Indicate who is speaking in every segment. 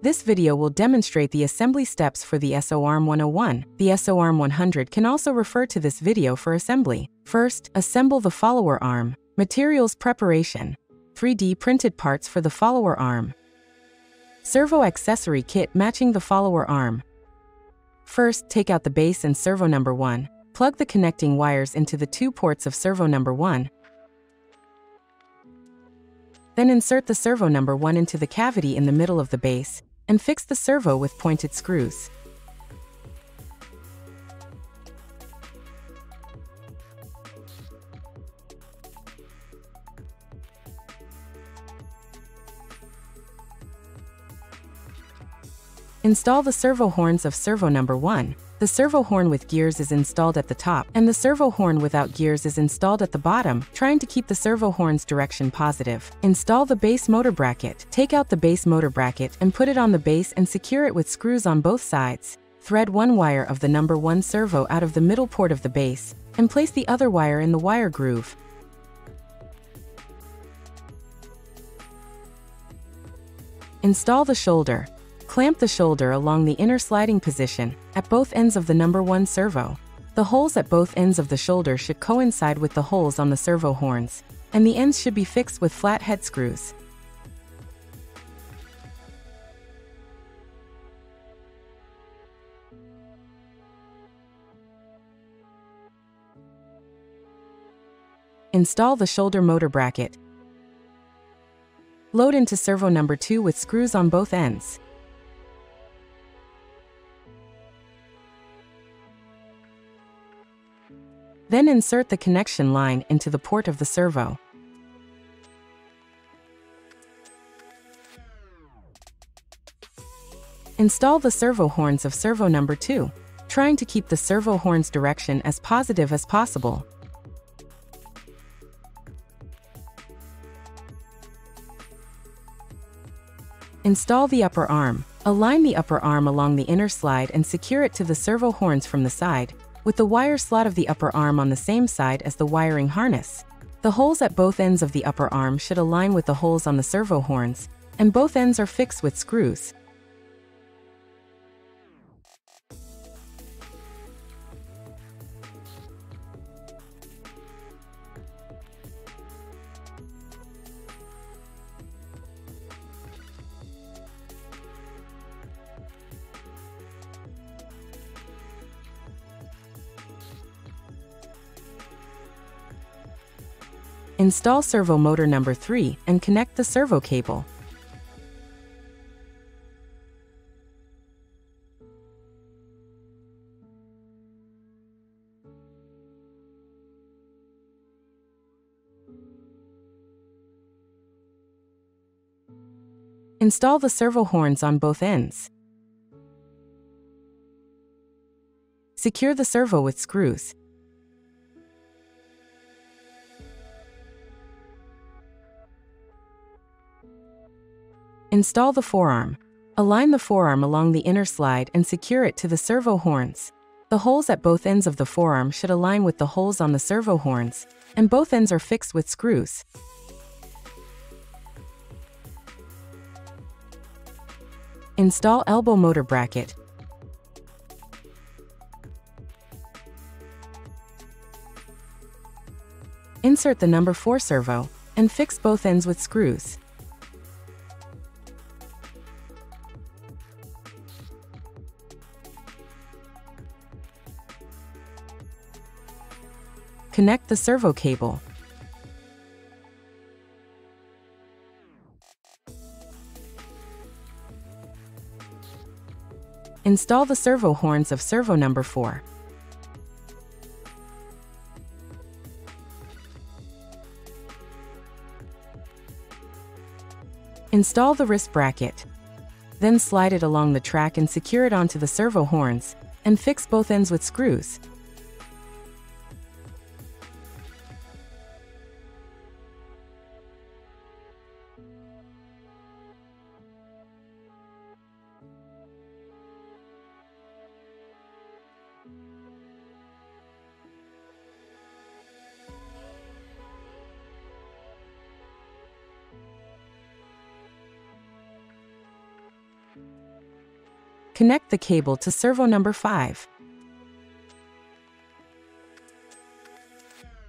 Speaker 1: This video will demonstrate the assembly steps for the SOARM 101. The SOARM 100 can also refer to this video for assembly. First, assemble the follower arm. Materials preparation. 3D printed parts for the follower arm. Servo accessory kit matching the follower arm. First, take out the base and servo number 1. Plug the connecting wires into the two ports of servo number 1. Then insert the servo number 1 into the cavity in the middle of the base and fix the servo with pointed screws. Install the servo horns of servo number 1. The servo horn with gears is installed at the top, and the servo horn without gears is installed at the bottom, trying to keep the servo horn's direction positive. Install the base motor bracket. Take out the base motor bracket and put it on the base and secure it with screws on both sides. Thread one wire of the number 1 servo out of the middle port of the base, and place the other wire in the wire groove. Install the shoulder. Clamp the shoulder along the inner sliding position at both ends of the number 1 servo. The holes at both ends of the shoulder should coincide with the holes on the servo horns, and the ends should be fixed with flat head screws. Install the shoulder motor bracket. Load into servo number 2 with screws on both ends. Then insert the connection line into the port of the servo. Install the servo horns of servo number 2, trying to keep the servo horn's direction as positive as possible. Install the upper arm. Align the upper arm along the inner slide and secure it to the servo horns from the side, with the wire slot of the upper arm on the same side as the wiring harness. The holes at both ends of the upper arm should align with the holes on the servo horns, and both ends are fixed with screws. Install servo motor number 3 and connect the servo cable. Install the servo horns on both ends. Secure the servo with screws. Install the forearm. Align the forearm along the inner slide and secure it to the servo horns. The holes at both ends of the forearm should align with the holes on the servo horns, and both ends are fixed with screws. Install elbow motor bracket. Insert the number 4 servo, and fix both ends with screws. Connect the servo cable. Install the servo horns of servo number 4. Install the wrist bracket. Then slide it along the track and secure it onto the servo horns, and fix both ends with screws. Connect the cable to servo number 5.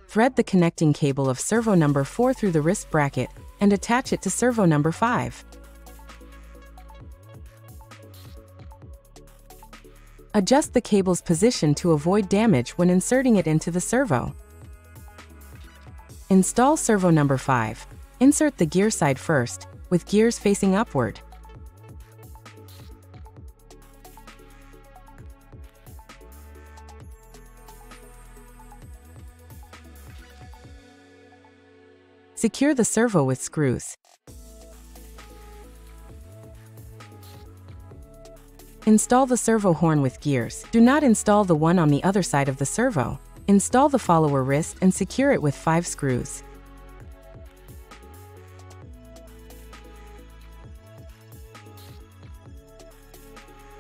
Speaker 1: Thread the connecting cable of servo number 4 through the wrist bracket and attach it to servo number 5. Adjust the cable's position to avoid damage when inserting it into the servo. Install servo number 5. Insert the gear side first, with gears facing upward. Secure the servo with screws. Install the servo horn with gears. Do not install the one on the other side of the servo. Install the follower wrist and secure it with 5 screws.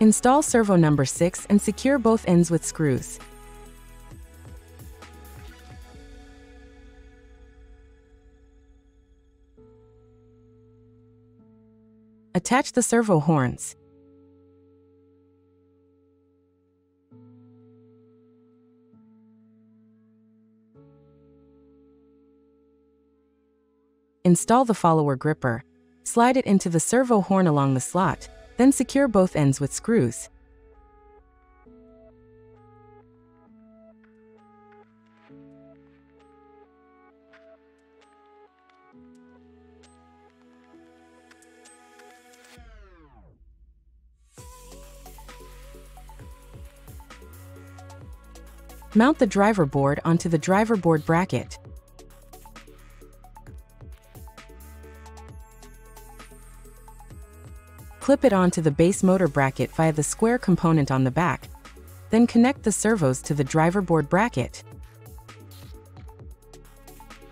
Speaker 1: Install servo number 6 and secure both ends with screws. Attach the servo horns. Install the follower gripper. Slide it into the servo horn along the slot, then secure both ends with screws. Mount the driver board onto the driver board bracket. Clip it onto the base motor bracket via the square component on the back. Then connect the servos to the driver board bracket.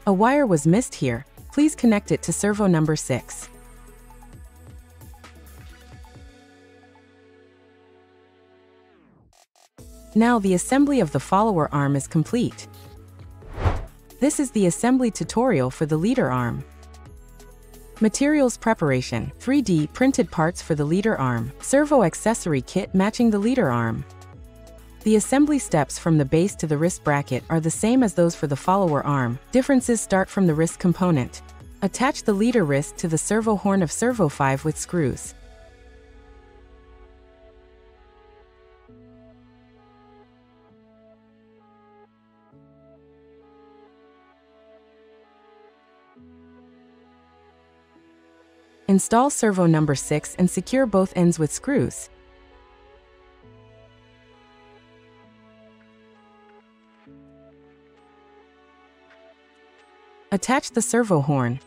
Speaker 1: A wire was missed here, please connect it to servo number 6. Now the assembly of the follower arm is complete. This is the assembly tutorial for the leader arm. Materials preparation, 3D printed parts for the leader arm, servo accessory kit matching the leader arm. The assembly steps from the base to the wrist bracket are the same as those for the follower arm, differences start from the wrist component. Attach the leader wrist to the servo horn of servo 5 with screws. Install servo number 6 and secure both ends with screws. Attach the servo horn.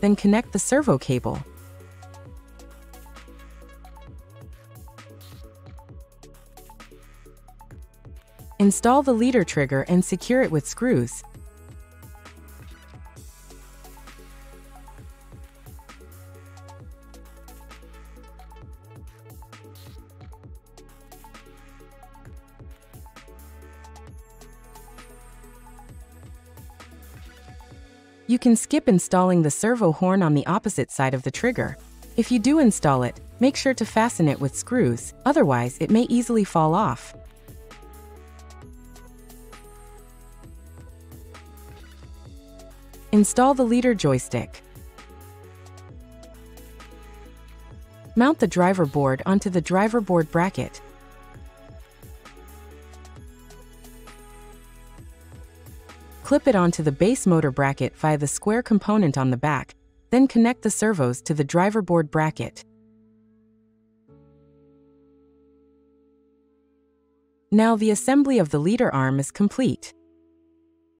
Speaker 1: Then connect the servo cable. Install the leader trigger and secure it with screws. You can skip installing the servo horn on the opposite side of the trigger. If you do install it, make sure to fasten it with screws, otherwise it may easily fall off. Install the leader joystick. Mount the driver board onto the driver board bracket. Clip it onto the base motor bracket via the square component on the back, then connect the servos to the driver board bracket. Now the assembly of the leader arm is complete.